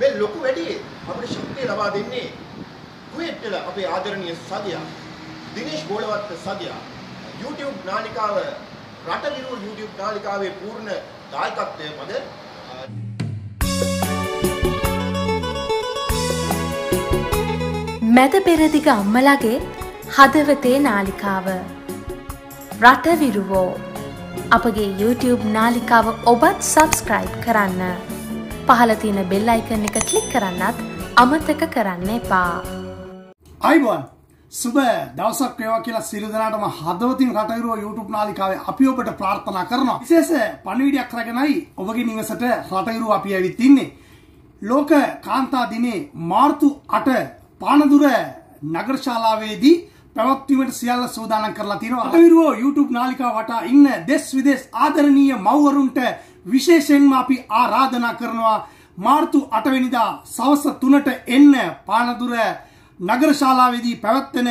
මේ ලොකු වැඩි. අපිට ශක්තිය ලබා දෙන්නේ කුවේට් වල අපේ ආදරණීය සගයා දිනේෂ් බෝලවත්ත සගයා YouTube නාලිකාව රට විරුව YouTube නාලිකාවේ පූර්ණ දායකත්වය මත මැද පෙරදිග අම්මලගේ හදවතේ නාලිකාව. රටවිරුවෝ අපගේ YouTube නාලිකාව ඔබත් සබස්ක්‍රයිබ් කරන්න. පහල තියෙන බෙල් අයිකන් එක කලික් කරන්නත් අමතක කරන්න එපා අයිබෝන් සුබ දවසක් වේවා කියලා සියලු දෙනාටම හදවතින් කටයුරු YouTube නාලිකාවේ අපි ඔබට ප්‍රාර්ථනා කරනවා. විශේෂ පණිවිඩයක් රැගෙනයි ඔබගේ නිවසට රටයුරු අපි ඇවිත් ඉන්නේ. ලෝක කාන්තා දිනේ මාර්තු 8 පානදුර නගරශාලාවේදී පැවැත්වීමට සියල්ල සූදානම් කරලා තියෙනවා. රටවිරුවෝ YouTube නාලිකාව වටා ඉන්න දෙස් විදේශ ආදරණීය මව්වරුන්ට විශේෂයෙන්ම අපි ආරාධනා කරනවා මාර්තු 8 වෙනිදා සවස් 3ට එන්න පානදුර නගර ශාලාවේදී පැවැත්වෙන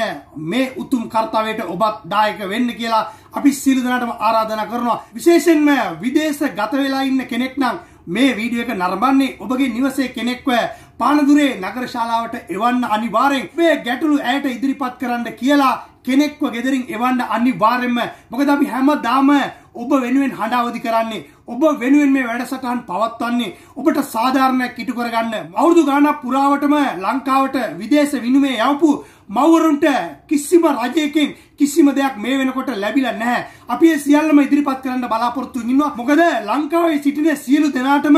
මේ උතුම් කර්තව්‍යයට ඔබත් දායක වෙන්න කියලා අපි සියලු දෙනාටම ආරාධනා කරනවා. විශේෂයෙන්ම විදේශ ගත වෙලා ඉන්න කෙනෙක් නම් මේ වීඩියෝ එක නරඹන්නේ ඔබගේ නිවසේ කෙනෙක්ව පානදුරේ නගර ශාලාවට එවන්න අනිවාර්යෙන්. මේ ගැටලු ඇයට ඉදිරිපත් කරන්න කියලා කෙනෙක්ව ගෙදරින් එවන්න අනිවාර්යෙන්ම. මොකද අපි හැමදාම ඔබ වෙනුවෙන් හඬාවදි කරන්නේ ඔබ වෙනුවෙන් මේ වැඩසටහන් පවත්වන්නේ ඔබට සාධාරණයක් ඉටු කරගන්න අවුරුදු ගානක් පුරාවටම ලංකාවට විදේශ විනිමය යවපු මව්වරුන්ට කිසිම රජයකින් කිසිම දෙයක් මේ වෙනකොට ලැබිලා නැහැ. අපි ඒ සියල්ලම ඉදිරිපත් කරන්න බලාපොරොත්තු ඉන්නවා. මොකද ලංකාවේ සිටින සියලු දෙනාටම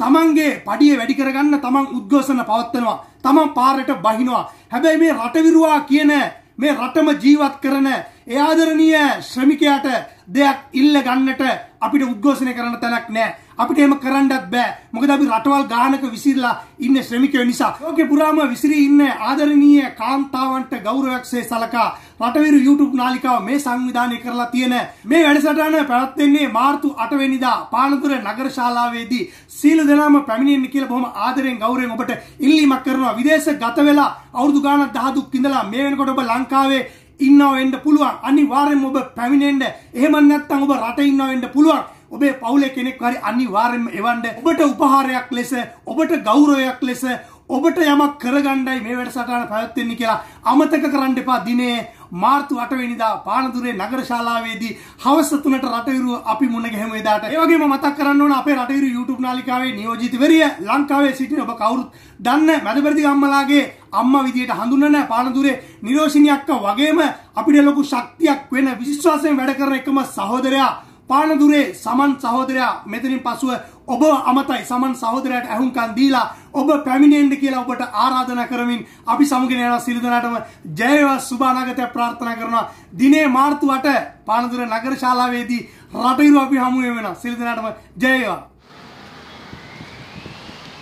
තමන්ගේ පඩිය වැඩි කරගන්න තමන් උද්ඝෝෂණ පවත්වනවා. තමන් පාරට බහිනවා. හැබැයි මේ රටවිරුවා කියන මේ රටම ජීවත් කරන ඒ ආදරණීය ශ්‍රමිකයාට දෙයක් ඉල්ල ගන්නට අපිට උද්ඝෝෂණය කරන්න තැනක් නැහැ. අපිට එහෙම කරන්නත් බෑ. මොකද අපි රටවල් ගානක විසිරලා ඉන්න ශ්‍රමිකයෝ නිසා. ලෝකේ පුරාම විසිරී ඉන්න ආදරණීය කාන්තාවන්ට ගෞරවයක්සේ සලකා රටවිරු YouTube නාලිකාව මේ සංවිධානය කරලා තියෙන මේ වැඩසටහන පැවැත්වෙන්නේ මාර්තු 8 වෙනිදා පානදුර නගර ශාලාවේදී සීල දෙනාම පැමිණෙන්න කියලා බොහොම ආදරෙන් ගෞරවයෙන් ඔබට ඉල්ලීමක් කරනවා. විදේශ ගත වෙලා අවුරුදු ගාණක් දහදුක් ඉඳලා මේ වෙනකොට ඔබ ලංකාවේ ඉන්නව වෙන්න පුළුවන්. අනිවාර්යෙන්ම ඔබ පැමිණෙන්න. එහෙම නැත්නම් ඔබ රටේ ඉන්නව වෙන්න පුළුවන්. ඔබේ පවුලේ කෙනෙක් හරි අනිවාර්යෙන්ම එවන්න. ඔබට උපහාරයක් ලෙස, ඔබට ගෞරවයක් ලෙස ඔබට යමක් කරගණ්ඩයි මේ වැඩසටහන පැවැත්වෙන්නේ කියලා අමතක කරන්න එපා දිනේ මාර්තු 8 වෙනිදා පානදුරේ නගර ශාලාවේදී හවස 3ට රටවිරු අපි මුණ ගැහෙමු එදාට. ඒ වගේම මතක් කරන්න ඕන අපේ රටවිරු YouTube නාලිකාවේ නියෝජිතවරිය ලංකාවේ සිටින ඔබ කවුරුත් දන්න මැදපෙරදි අම්මලාගේ අම්මා විදියට හඳුන්වන පානදුරේ නිරෝෂිනී අක්කා වගේම අපිට ලොකු ශක්තියක් වෙන විශ්වාසයෙන් වැඩ කරන එකම සහෝදරයා පානදුරේ සමන් සහෝදරයා මෙතනින් පසුව ඔබ අමතයි සමන් සහෝදරයට ඇහුම්කන් දීලා ඔබ පැමිණෙන්න කියලා ඔබට ආරාධනා කරමින් අපි සමගින යන සියලු දෙනාටම ජය වේවා සුබ අනාගතයක් ප්‍රාර්ථනා කරනවා. දිනේ මාර්තු 8 පානදුර නගර ශාලාවේදී රටවිරු අපි හමු වෙනවා. සියලු දෙනාටම ජය වේවා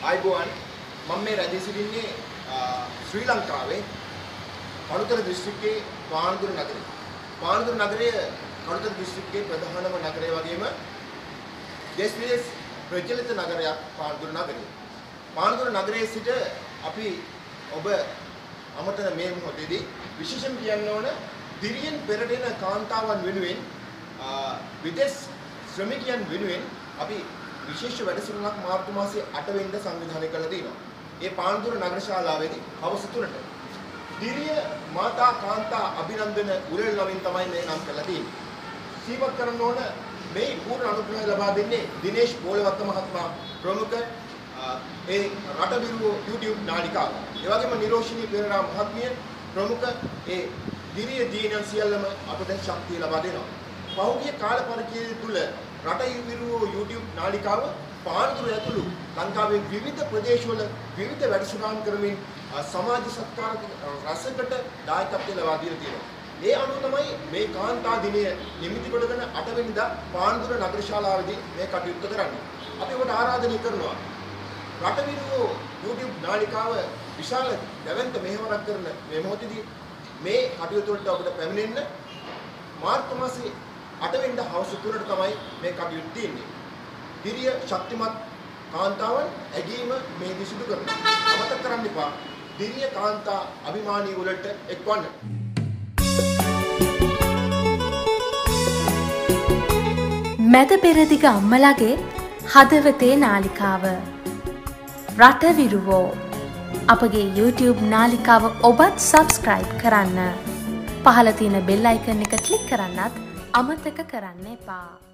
ආයිබෝවන් මම මේ රැඳී සිටින්නේ ශ්‍රී ලංකාවේ කළුතර දිස්ත්‍රික්කයේ පානදුර නගරේ. පානදුර නගරය කළුතර දිස්ත්‍රික්කයේ ප්‍රධානම නගරය වගේම දේශ විදේශ ප්‍රචලිත නගරයක් පානදුර නගරය. පානදුර නගරයේ සිට අපි ඔබ අමතන මේ මොහොතේදී විශේෂම කියන්න ඕන දිරියෙන් පෙරටෙන කාන්තාවන් වෙනුවෙන් විදේශ ශ්‍රමිකයන් වෙනුවෙන් අපි විශේෂ වැඩසටහනක් මාර්තු මාසයේ 8 වෙනිදා සංවිධානය කළා තියෙනවා. ඒ පානදුර නගර ශාලාවේදී හවස 3ට. දිරිය මාතා කාන්තා අභිනන්දන උරල් නමින් තමයි මේ නම් කරලා තියෙන්නේ. සීමත් කරන්න ඕන මේ පූර්ණ අනුග්‍රහය ලබා දෙන්නේ දිනේෂ් බෝලවත්ත මහත්මයා ප්‍රමුඛ ඒ රටබිරුව YouTube නාලිකාව. ඒ වගේම නිරෝෂිනී පෙරේරා මහත්මිය ප්‍රමුඛ ඒ දිරිය දීනන් සියල්ලම අපට ශක්තිය ලබා දෙනවා. පහුගිය කාල පරිච්ඡේදය තුල රටබිරුව YouTube නාලිකාව පානදුර ඇතුළු ලංකාවේ විවිධ ප්‍රදේශවල විවිධ වැඩසටහන් කරමින් සමාජ සත්කාර රසකට දායකත්වය ලබා දීලා තියෙනවා. ඒ අනුව තමයි මේ කාන්තා දිනය නිමිති කොටගෙන 8 වෙනිදා පානදුර නගර ශාලාවේදී මේ කටයුත්ත කරන්නේ. අපි ඔබට ආරාධනය කරනවා රටවිරුවෝ YouTube නාලිකාව විශාල දැවැන්ත මෙහෙවරක් කරන මේ මොහොතේදී මේ කටයුතු වලට ඔබට පැමිණෙන්න මාර්තු මාසයේ 8 වෙනිදා හවස 3ට තමයි මේ කටයුතු තියෙන්නේ. දිරිය ශක්තිමත් කාන්තාවන් ඇගීම මේ දිසිදු කරනවා. අමතක කරන්න එපා. දිරිය කාන්තා අභිමානී වලට එක්වන්න. මැද පෙරදිග අම්මලගේ හදවතේ නාලිකාව. රටවිරුවෝ අපගේ YouTube නාලිකාව ඔබත් සබස්ක්‍රයිබ් කරන්න. පහල තියෙන බෙල් අයිකන් එක ක්ලික් කරන්නත් අමතක කරන්න එපා.